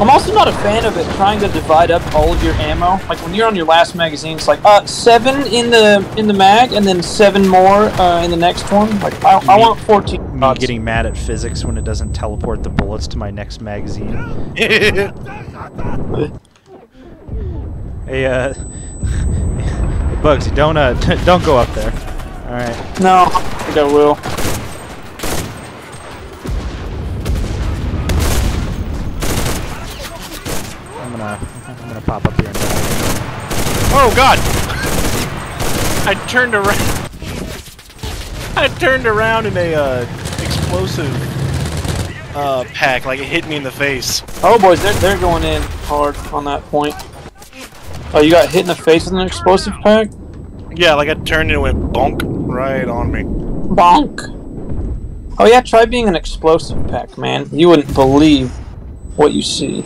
I'm also not a fan of it trying to divide up all of your ammo. Like when you're on your last magazine, it's like uh seven in the in the mag, and then seven more uh, in the next one. Like I, I want fourteen. Me shots. getting mad at physics when it doesn't teleport the bullets to my next magazine. Hey, uh, hey, Bugsy, don't uh, don't go up there. All right. No, I think I will. I'm gonna I'm gonna pop up here and die. Oh god! I turned around. I turned around in a uh, explosive uh, pack, like it hit me in the face. Oh boys, they're they're going in hard on that point. Oh, you got hit in the face with an explosive pack? Yeah, like I turned and it went bonk right on me. Bonk. Oh yeah, try being an explosive pack, man. You wouldn't believe what you see.